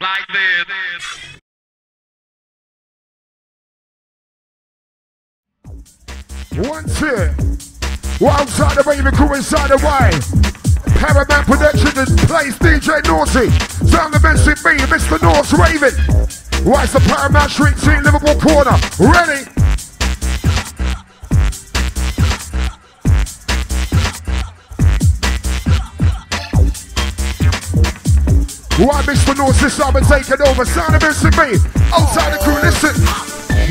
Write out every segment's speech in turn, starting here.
Like this. One two. One outside the baby crew inside the way. Paramount Productions plays DJ Naughty. Sound the best me, Mr. Nautz Raven. Why the Paramount Street Team Liverpool corner? Ready? Why Mr. Nautz this time and taking over? Sound the best in me. Outside the crew, listen.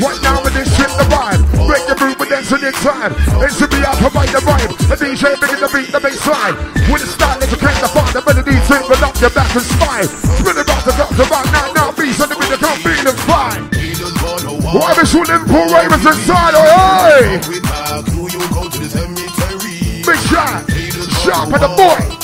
Right now with this shit the vibe. Break the move, but dance in time. It's to be up, provide the vibe. The DJ making the beat, the bass line. With the style, educate the fun, the melody, take the up your back and spine. Spin about the guns about now, now, beats on the middle, come feel and fine. Why this one Liverpool Ravens inside, oi, oi! Big shot, sharp at the boy.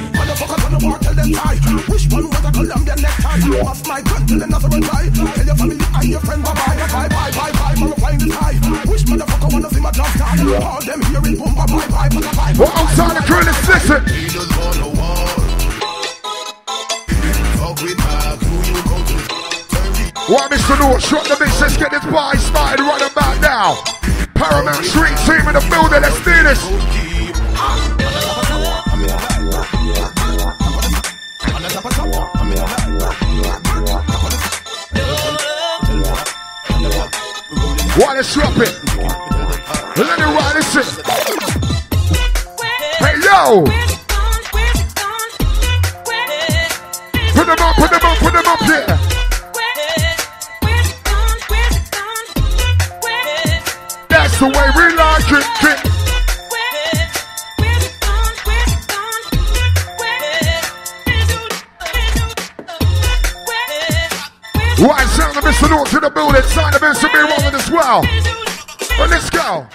read by Raven. Wish one was a Colombian necktie. Off my gun till another one die. Tell your family and your friend bye bye bye bye bye bye. Mama find it high. Wish motherfucker wanna see my job start. All them hearing boom bye bye bye bye bye. Well, outside the crew, let's listen. Why, Mr. Nautz, shot the mix, let's get this party started right about now. Paramount Street team in the building, let's do this. Listen. Hey, yo! Put them up, put them up, put them up here. That's the way we like it. it. Right, sound of Mr. Nautz to the building, sign of Mr. B rolling as well. But let's go.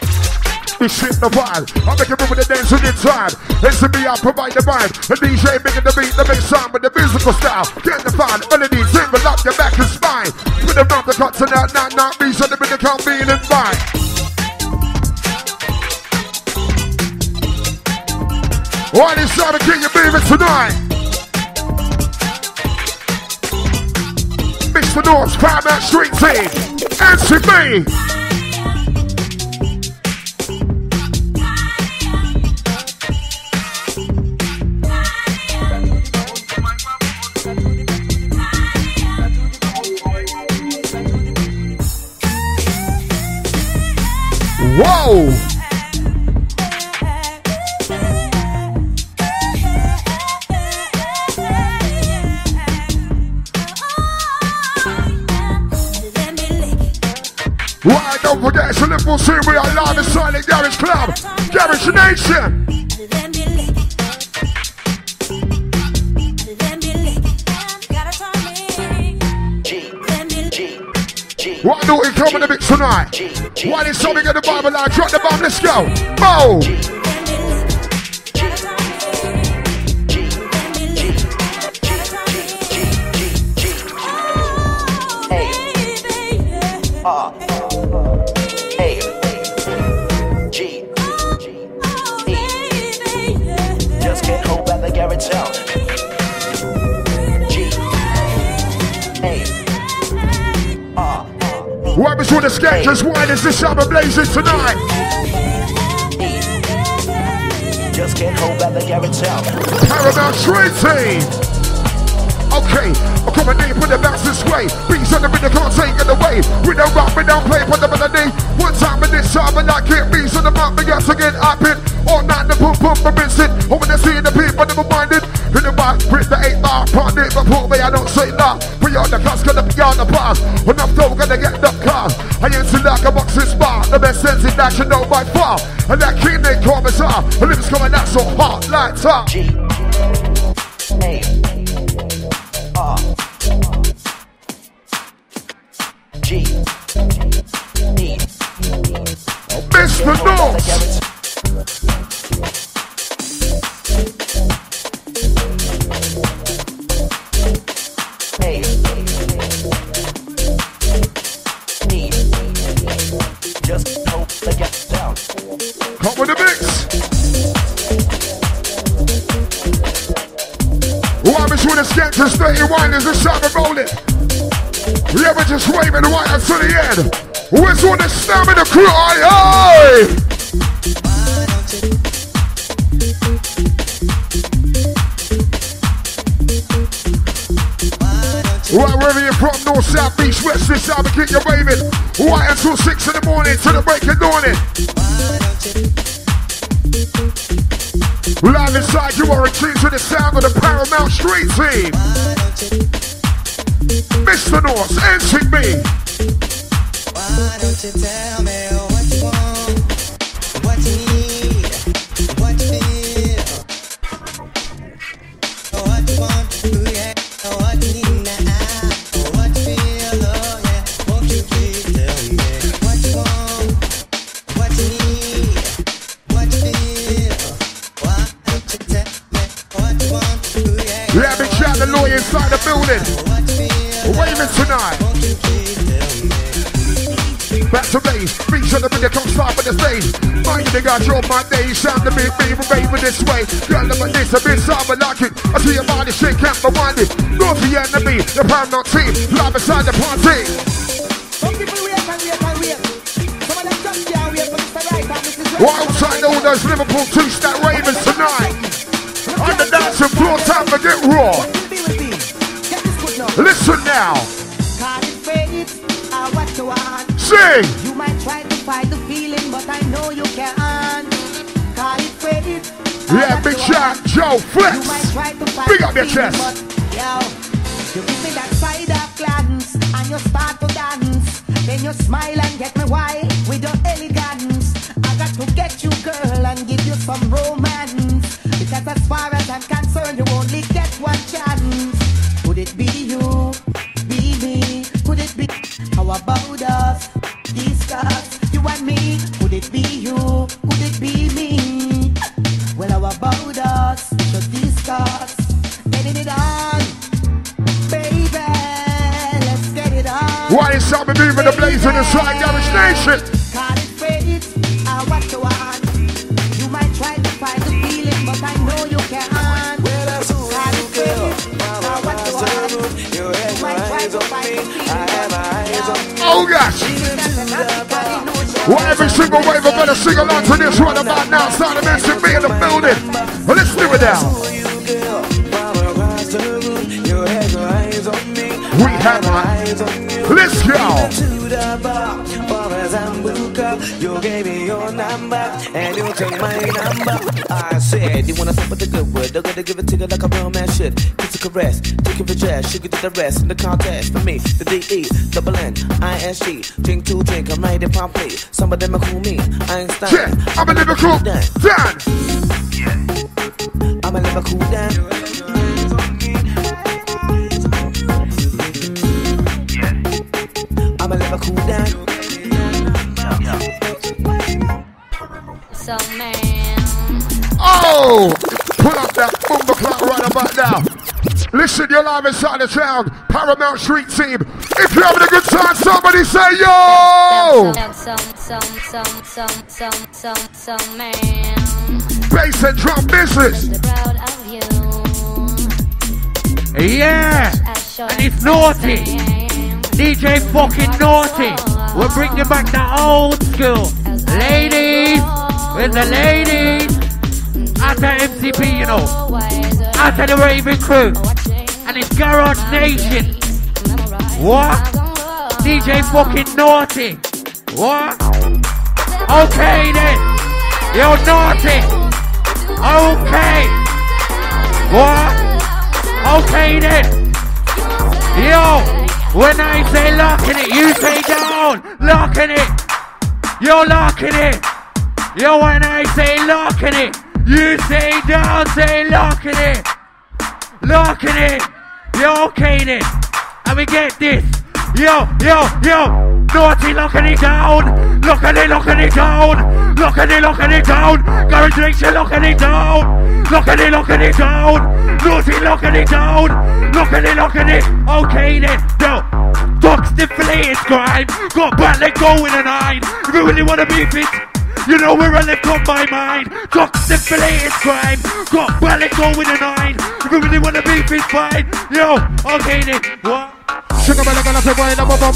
This shit the vibe. I make it move with the dance in your time. It's be I provide the vibe. The DJ making the beat, the bass sound with the musical style. Get the fun, melody, tingle up your back and spine. With the mouth, the cuts and out, not, not, be so the minute can't be in fine. Alright, it's time to get you moving tonight. Mr. Nautz's Paramount Street Team. MC B. Come in the mix tonight? Why did something get the Bible line? Drop the bomb, let's go. Mo! Why between the sketches? Why is this summer blazing tonight? Just can't hold back the garage sound. Paramount Team. Okay, I come and put the bounce this way. Beats on the rhythm, can't take it away. We don't rock, we don't play for the melody. One time in this time, and I can't beats on the mark, we got to get up it. All night, the boom, boom, the rinse it. Oh, when I see the people, never mind it. In the back, with the eight bar, part it, but pull me, I don't say nah. We on the class, gonna be on the bars. When I'm through, gonna get the. I used to like a boxing spot, the best sense that you know by far. And that king they call me star. And lips coming out so hot, like top. Why was with the sketches 31 is the summer rolling? Yeah, we're just waving the white to the end. Where's on the stamina crew? Aye, aye! Right, wherever you're from, north, south, east, west, this side, keep you waving. Right until six in the morning, to the break of dawning. Live inside, you are in tune to the sound of the Paramount Street team. Mr. Nautz, NCB. Why don't you tell me inside the building. you? Waving tonight. Won't you please tell me? Back to base, reach on the minute, come start with the stage. Mind the guy, drop my day, sound the big baby, baby this way. Girl, look at this, a bit sour, like it. I see your body shake, can't rewind it. Go for the enemy, the paramount team, live beside the party. Some people wait and wait and wait. Some of them just can't wait for Mr. Right and Mrs. Right. Well, outside all those Liverpool two-stat Ravens tonight. On the dancing floor, time to get raw. Listen now, Call it fate, or what you want. sing. You might try to fight the feeling, but I know you can't. Call it fate. Yeah, big shot. Joe You might Flex. try to fight Big the up your feeling, chest. yo, you give me that side of glance, and you start to dance. Then you smile and get me why with your elegance. I got to get you, girl, and give you some romance. About us? Discuss you and me. Could it be you? Could it be me? Well, how about us? Should discuss. Getting it on, baby. Let's get it on. Why is Simon moving the blaze on the side, Garage Nation? Every single wave, I better sing along to this one about now. Sound of me in the building. Well, let's do it now. We have on you. Let's go. Number and you took my number. I said, You wanna stop with the good word? Don't gotta give it to you like a real man should. Kiss a caress, take it for dress, sugar to the rest. In the contest for me, the D-E, double N, I-S-G. Drink to drink, I'm right in Pompeii. Some of them are cool me, Einstein. Yeah, I'm a Liverpool. Dan. I'm a Liverpool Dan. I'm a Liverpool Dan. So man, Oh! Pull up that bumper clock right about now. Listen, you're live inside the town. Paramount Street team. If you're having a good time, somebody say yo! some, some, some, some, some, some, some man, Bass and drum business. proud of you. Yeah, and it's naughty. DJ fucking naughty. We're bringing back the old school. Ladies, with the ladies. At the MC B, you know. At the Raven crew. And it's Garage Nation. What? DJ fucking naughty. What? Okay then. You're naughty. Okay. What? Okay then. Yo, when I say locking it, you say down. Locking it. You're locking it. Yo, when I say locking it, you say down, say locking it. Locking it. Yo, okay then. And we get this. Yo, yo, yo. Naughty locking it down. Locking it, locking it down. Locking it, locking it down. Garage Nation locking it down. Locking it, locking it down. Naughty locking it down. Locking it, locking it. Okay then. Yo. Dogs deflated scribe. Got back let go in a nine. If you really wanna be fit. You know where I left on my mind. Got syphilitis crime. Got ballet going a nine. If you really wanna beef, it's fine. Yo, okay then. What? Sugar belly gonna say boy number one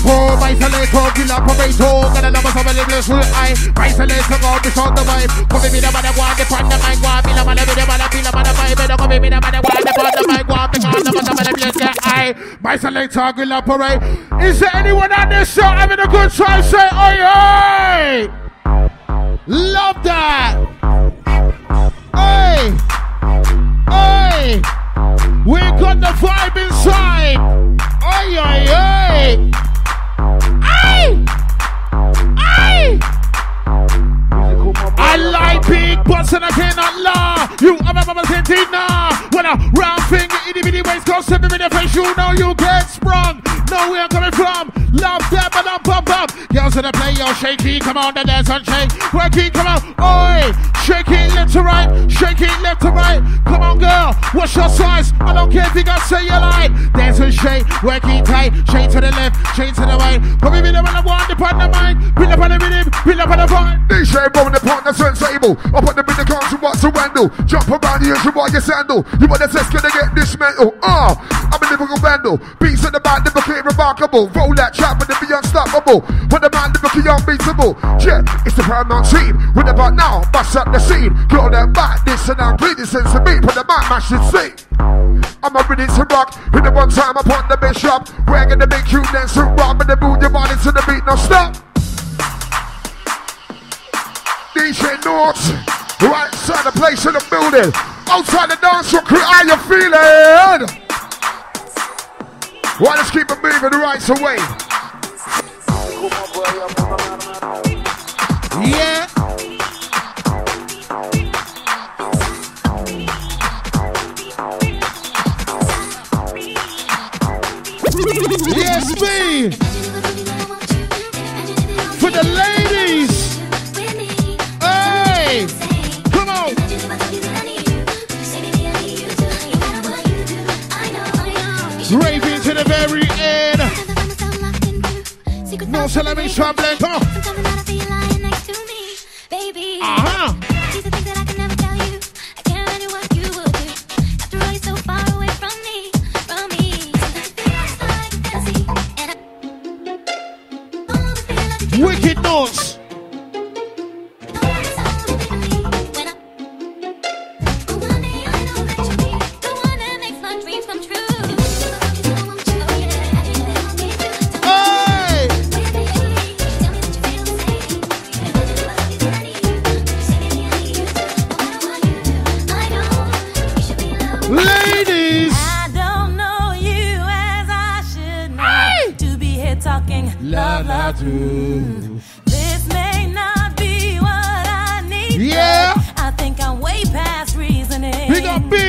tomato Gonna love some of the bless with eye My selector go be on the vibe Come with me the man go on the pan the mic on be the man with the man the man vibe Better come with me the man go on the pan the mic on because man the man bless the eye kill up alright Is there anyone on this show having a good time? Say oi oi Love that Hey Hey We got the vibe inside Ay, ay, ay. Ay. Ay. I like big butts and I cannot lie. You have a mama said nah. When a round finger, itty bitty waist goes to me in the face, you know you get sprung. Know where I'm coming from. Love that, but I'm bump up. Girls in the play, yo, shaky, come on, the dance and shake. Work it, come on, oi. Shake it left to right, shake it left to right. Come on, girl, what's your size? I don't care if you got say you like. Dance and shake, work it tight, shake to the left, shake to the right. Come with me, the one I want, the partner mind. Build up on the rhythm, build up on the vibe. DJ Bow, the partner sensible. Up on the bit of council, what's the window? Jump around the edge, why you sandal. You want the test, gonna get this mental. Ah, uh, I'm a lyrical vandal. Beats in the back, never came remarkable. Roll that trap and it be unstoppable. Put the man, be unbeatable. Yeah, it's the paramount team. With the back now, bust up the scene. Girl, that back, this and I'm bleeding sense to me. Put the man, mash see. I'm a ready to rock. Hit the one time upon the bishop. We're gonna make you dance and rock. And then move your body to the beat, now stop. DJ Nautz, right side of the place in the building. Outside the dance floor, how you feeling? Why let's keep it moving the right away. Yeah. Yes, me. For the ladies. No celebration, come on. Uh-huh. Wicked love, love, do. This may not be what I need. Yeah. I think I'm way past reasoning. Big up B.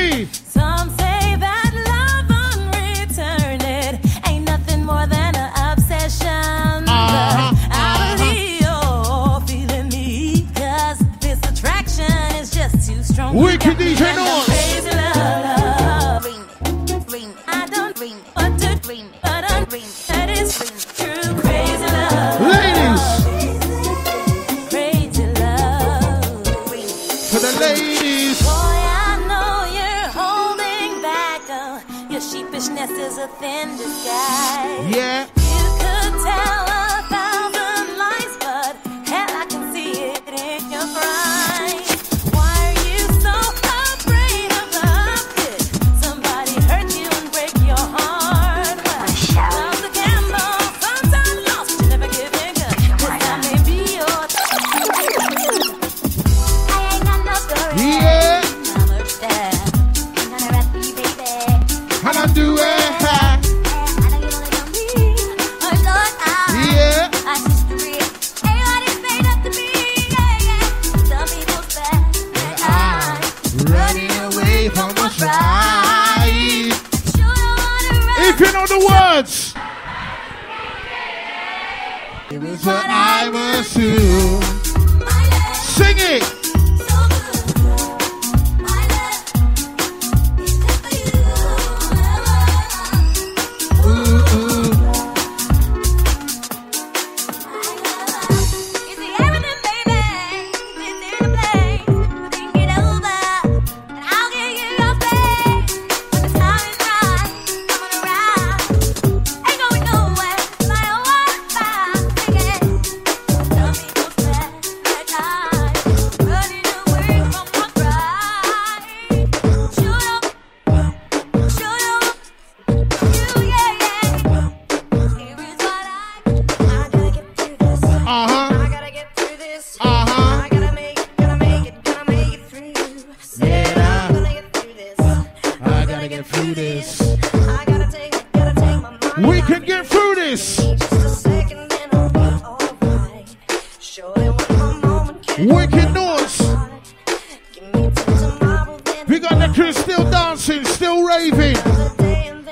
crew still dancing, still raving,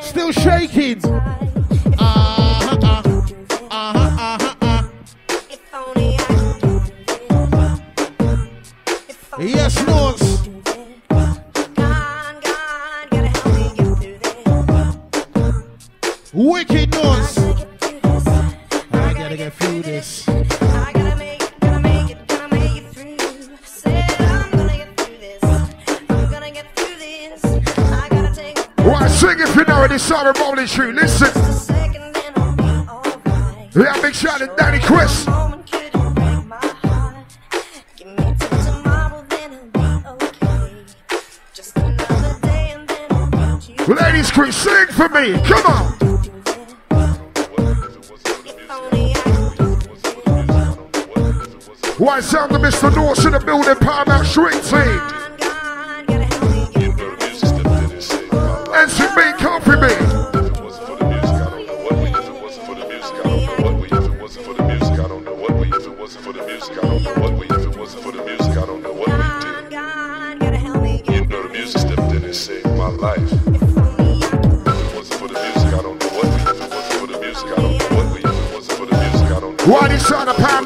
still shaking. Tree. Listen. Yeah, big shout out to Danny Chris. Ladies, Chris, sing for me. Come on. Why sound of Mr. Nautz in the building, Paramount Street team.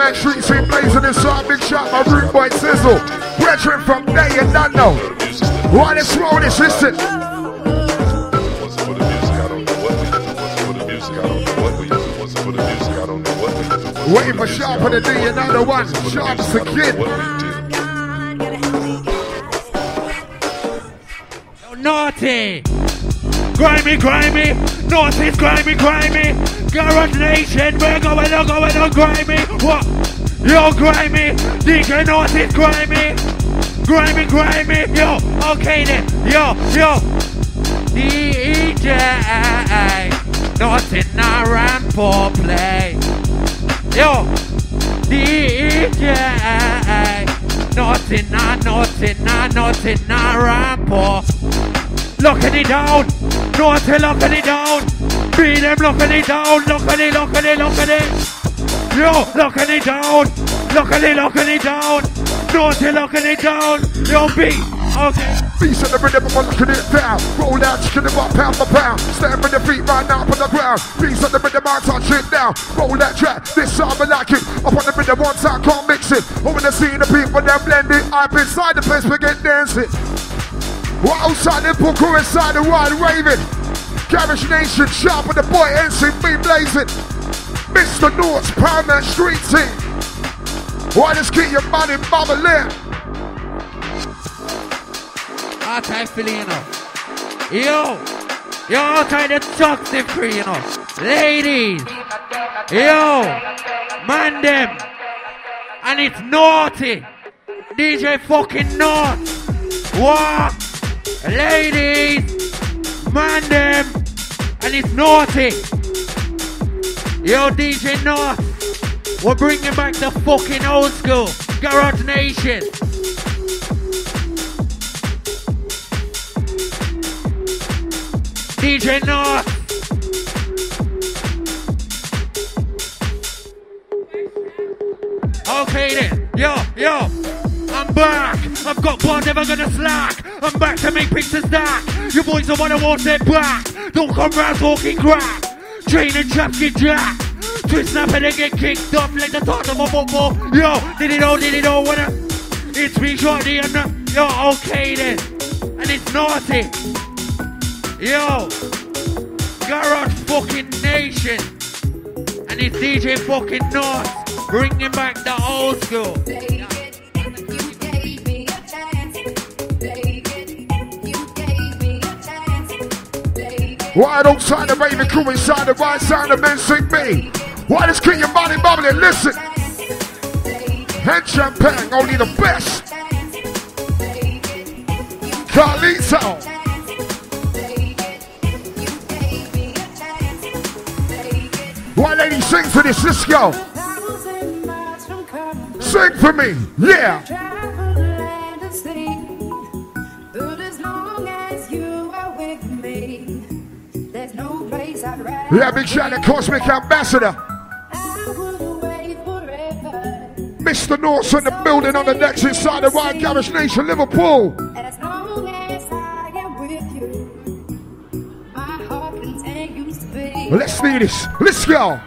Side of Paramount Street team blazing inside Big Shot, my root boy Sizzle. Brethren from day and done know. Why this roll this, listen. Waiting for Sharper to do another one. Sharpz the kid. Naughty! Grimy, grimy! Naughty's grimy, grimy! Garage Nation, we're going on, going on, grimy! What? Yo, grimy! DJ Naughty's grimy! Grimy, grimy! Yo, okay then! Yo, yo! DJ! Naughty, not ramp for play! Yo! DJ! Naughty, not, naughty, not, naughty, not ramp Locking it down. Naughty locking it down. Beat them locking it down. Locking it, locking it, locking it. Yo, locking it down. Locking it, locking it down. Naughty locking it down. Yo, beat. Okay. Beast in the rhythm, I'm looking it down. Roll out, chicken up, pound for pound. Stand with the feet right now on the ground. Beast in the rhythm, I touch it down. Roll that track, this time I like it. Up on the rhythm, one time, can't mix it. Over the scene, the people, them blend it. Up inside the place, we get dancing. What outside the book or inside the wide raving? Garage Nation, sharp with the boy MC B blazing. Mr. Nautz's Paramount Street team. Why just keep your money try Philly, you know. Yo. Yo, try the toxic crew, you know. Ladies. Yo. Man them. And it's naughty. DJ fucking Nautz. What? Ladies, man them, and it's naughty. Yo, DJ Nautz, we're bringing back the fucking old school Garage Nation. DJ Nautz. Okay then, yo, yo, I'm back. I've got one, never gonna slack. I'm back to make pictures dark. You boys are wanna want it back. Don't come round talking crap. Train and trap get jacked. Twist snap and then get kicked up like the thought of a football. Yo, did it all, did it all, wanna? It's me, Shorty, and uh, yo, okay then. And it's naughty. Yo, Garage fucking Nation. And it's DJ fucking Nautz. Bringing back the old school. Why don't sign the raving crew inside the right side of men sing me? Why just keep your body bubbling? Listen. Head champagne, only the best. Carlito. Why ladies sing for this? Let's go. Sing for me. Yeah. Yeah, big shout out Cosmic Ambassador. Mr. Nautz's in the building on the next inside the Wild Garage Nation, Liverpool. Let's do this. Let's go.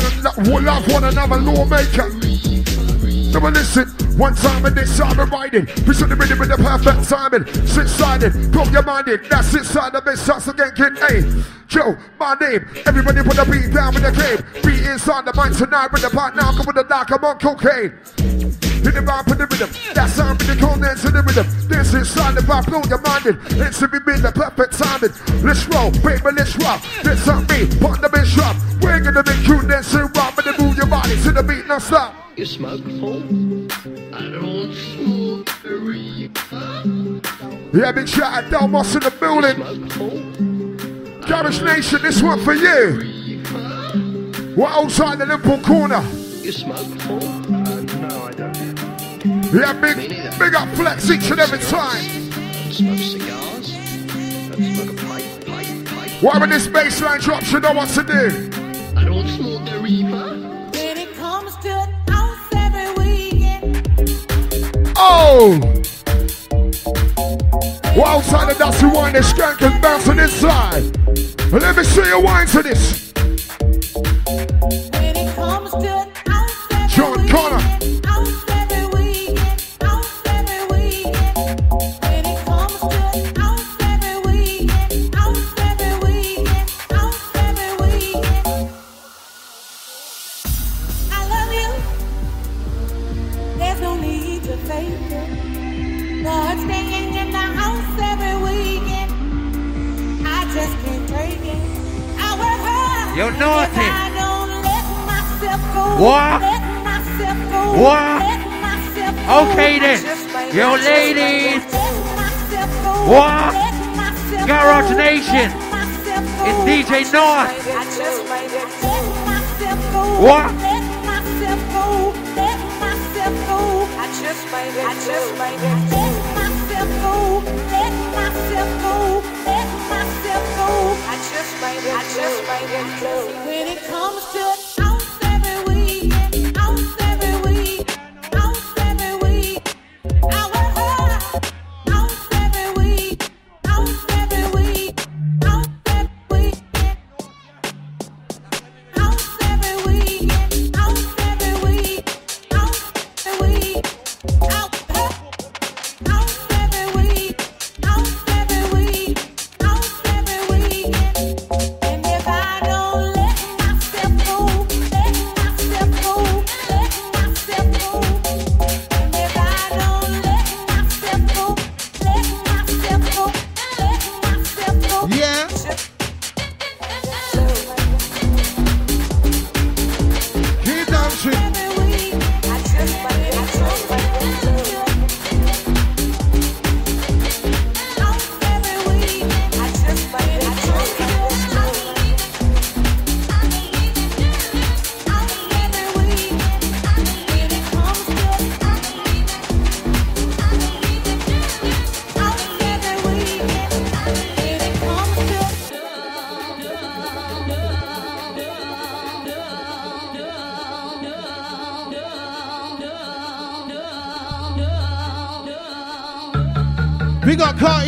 One another, love one another, lawmaker. Now listen, one time in this time of riding, on the rhythm with the perfect timing. Sit sided, drop your mind in, that's inside the best shots again, kid. Hey, Joe, my name. Everybody put the beat down with the game. Beat inside the mind tonight with the part now, come with the dark, I'm on cocaine. Hit the vibe, put the rhythm. That sound the cold dance to the rhythm. Dance inside the vibe, blow your mind in. It's to be made the perfect timing. Let's roll, baby, let's rock. This on me, put the bitch up. We're gonna make you dance and rock, but then move your body to the beat, now stop. You smoke full? I don't smoke Yeah, big shout out Delmos in the building. Garage Nation, this one for you. We're outside the Liverpool corner. You smoke Yeah, big, big up flex each and every time. Smoke cigars? Don't smoke a pipe, pipe, pipe. Why when this baseline drops, you know what to do. I don't smoke the reefer. When it comes to house every weekend, Oh! We're outside the dusty wine, the skank is bouncing inside. Let me see you wine to this. Need to fake it. But staying in the house every weekend, I just can't take it. I work hard. You're naughty. I don't let myself go, What? let myself go, What? let myself go, Okay then. Yo, ladies. What? Garage Nation. let myself go. It's DJ I just Nautz. might let myself go, What? I just let, myself go, let myself go, let myself go. I just might let, I just go. When it comes to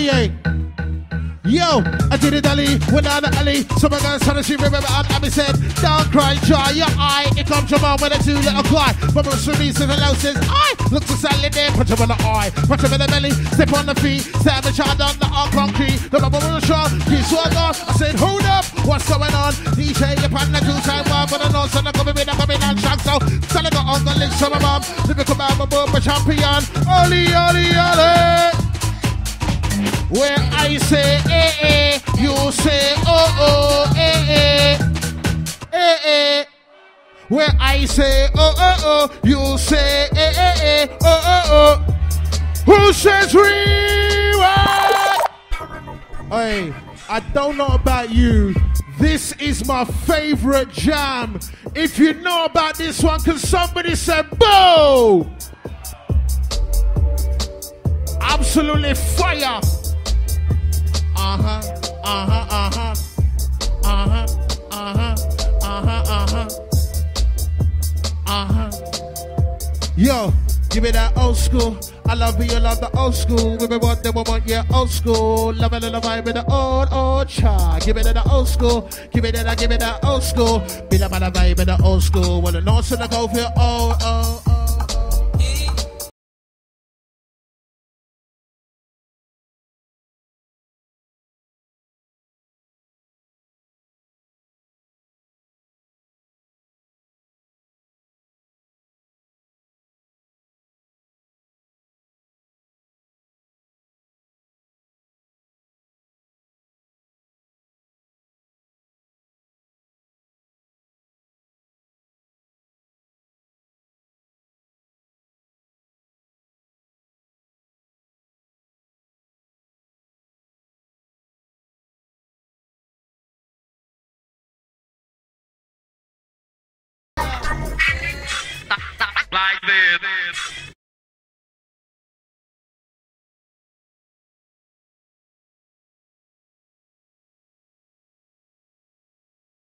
38. Yo, I did it Ali, went down the alley. Some of us trying to remember I'm Abby said, Don't cry, dry your eye. It comes from on when I do little cry. But my Sharice says hello says I look so Sally there, punch him in the eye, punch him in the belly, step on the feet, stab a shot on the arm, concrete, the rubber will show, he's swung on. I said, Hold up, what's going on? DJ your partner two time one but I know and I'm coming in, I'm coming down. shock so I got on the list so my mom, lyrical man, my boy, my champion, Oli, Oli, Oli. Where I say eh eh, you say oh oh eh eh, eh eh. Where I say oh oh oh, you say eh eh eh, oh oh oh. Who says rewind? Hey, I don't know about you. This is my favorite jam. If you know about this one, can somebody say boo? Absolutely fire. Uh-huh, uh-huh, uh-huh. Uh-huh, uh-huh, uh-huh, uh-huh. Uh-huh. Yo, give me that old school. I love you, love the old school. Women want them, want yeah, old school. Love it, love vibe with the old, old child. Give me that old school. Give me that, give me that old school. Be the man vibe with the old school. Wanna know so I go for your old, old, old. like this.